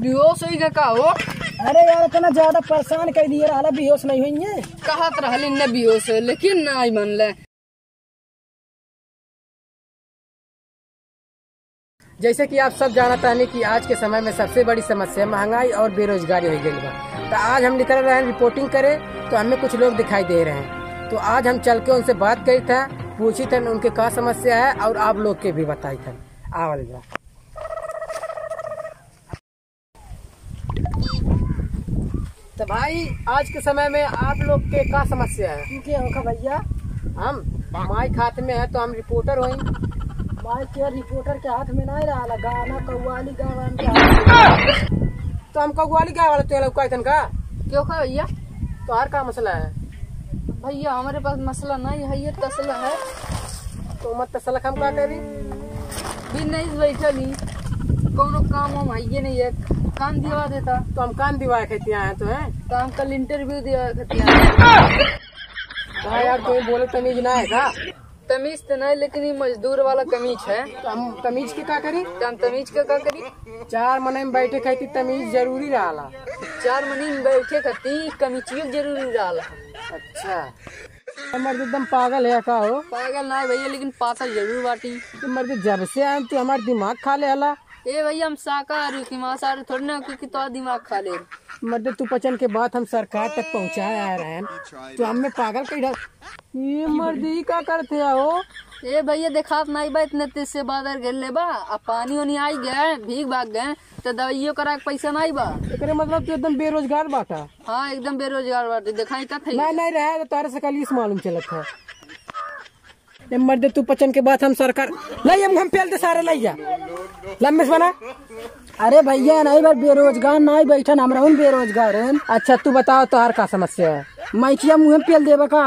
बेहोश हो गया का हो? अरे यार इतना ज़्यादा परेशान कर दिए रहा बेहोश नहीं हुई है कहत रहली न बेहोश हो, लेकिन नहीं मनले। जैसे कि आप सब जानता है कि आज के समय में सबसे बड़ी समस्या महँगाई और बेरोजगारी हो गई बा तो आज हम निकल रहे हैं रिपोर्टिंग करे तो हमें कुछ लोग दिखाई दे रहे हैं। तो आज हम चल के उनसे बात करी था पूछी थे उनके क्या समस्या है और आप लोग के भी बताई थे। आवल जा तो भाई आज के समय में आप लोग के क्या समस्या है? क्योंकि होखा भैया। हम माई खाते में है तो हम रिपोर्टर हुई माइक के रिपोर्टर के हाथ में नहीं रहा गाना गावन के में। तो हम कौवाली क्या वाले तो कहतन का? क्यों का भैया? तो हर का मसला है? भैया हमारे पास मसला नहीं है ये तसला है। तो मत तसलक हम का करी। भी नहीं। बैठली कोनो काम हम है नहीं है। काम दिवा देता। तो हम कान दिवाए खेती आए तो हैं? काम कल इंटरव्यू दिया खतिया हाँ। यार तुम्हें बोले तमीज ना है का? तमीज तो नहीं लेकिन ये मजदूर वाला कमीज है। तो हम तमीज के का करी? तो हम तमीज का का करी? चार मने में बैठे खेती तमीज ज़रूरी रहा चार महीने में बैठे खती कमीचियो ज़रूरी रहा अच्छा। मर्द एकदम पागल है का हो? पागल ना भैया लेकिन पागल ज़रूर बाटी। तो मर्द जब से आए तो हमारा दिमाग खा ले। हला ए भैया हम शाकाहारी की मांसाहारी थोड़ी ना क्योंकि तो दिमाग खा ले। मर्द तू पचन के बाद हम सरकार तक पहुँचाए आ रहे हैं। तो हमें पागल कही ये मर्द ही का करते हो ए भैया देखात नहीं बा इतने तेज से बादल घेर ले बा। अब पानी वानी आई गए भीग भाग गए तो दवाइयों करा के पैसा नहीं बा। एकरे मतलब तू एकदम बेरोजगार बाटा। हाँ एकदम बेरोजगार बाटे दिखाई का थी नहीं नहीं रहा तो तारे से कल इस मालूम चलत है। मर्द तू पचन के बाद हम सरकार नहीं हम हम दे सारे लई जा लंबे बना अरे भैया नहीं बार बेरोजगार नहीं बैठन हमरा उन बेरोजगार हैं अच्छा तू बताओ तोहार का समस्या है? मैचिया मुँह पेल देबा का?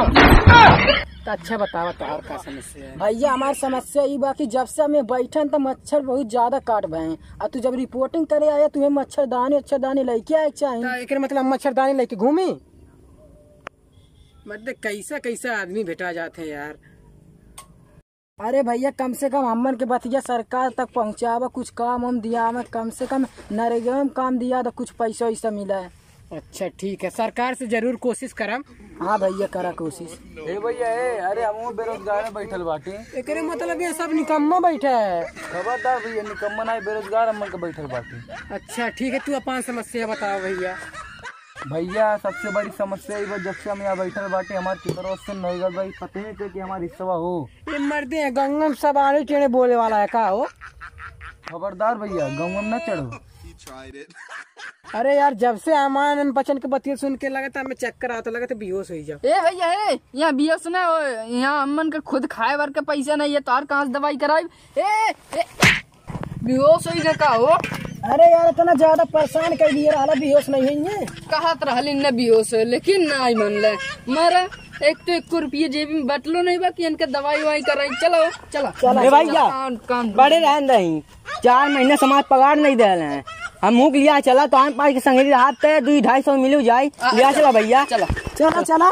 तो अच्छा बताओ तोहार का समस्या है? भैया, हमार समस्या ये बा कि जब से हमें बैठन तो मच्छर बहुत ज़्यादा काट भए और तू जब रिपोर्टिंग करे आया तुम्हें मच्छरदानी, अच्छरदानी लेके आए चाहिए तो एकरे मतलब हम मच्छरदानी लेके घूमी? मतलब कैसा कैसा आदमी भेटा जाते हैं यार? अरे भैया कम से कम हमन के बतिया सरकार तक पहुँचावा कुछ काम हम दिया हमें कम से कम नरेगा में काम दिया तो कुछ पैसा वैसा मिला है। अच्छा ठीक है। सरकार से ज़रूर कोशिश करम। हाँ भैया करा कोशिश। ए भैया ए अरे हम बेरोजगार में बैठल बाटी। एकरे मतलब ये सब निकम्मा बैठा है। खबरदार भैया निकम्मा नहीं बेरोजगार हमन के बैठल बाटी। अच्छा ठीक है तू अपन समस्या बताओ भैया। भैया सबसे बड़ी समस्या बा जब से हम यहाँ बैठल बाटे। हमारे कितनो से नहीं गल भाई पते नहीं थे कि हमारी हिस्सा हो? ये मर्दे हैं गंगम सब आड़े टेढ़े बोले वाला है का हो? खबरदार भैया गाँव में न चढ़ो। अरे यार जब से अमान बचन के बतिया सुन के लगा था हमें चक्कर आता लगा था बेहोश हो जाओ ए भैया ए यहाँ बीएस ना हो यहाँ अम्मन के खुद खाए भर के पैसा नहीं है तार कहाँ से दवाई कराई? ए, ए बेहोश हो का हो? अरे यार इतना ज़्यादा परेशान कर दिए रहा बेहोश नहीं है कहत रहली न बेहोश हो, लेकिन नहीं मनले। मारा एक तो एक रुपये जेब में बटलो नहीं बा कि इनके दवाई ववाई कराई। चलो चलो। चलो, चलो, भैया। बड़े रहन रही चार महीने समाज पगार नहीं दे रहे हैं। हम मुख लिया चला तो हम पास के संगरी हाथ पे दू ढाई सौ मिलू जाए। लिया चला भैया। चलो। चला चला।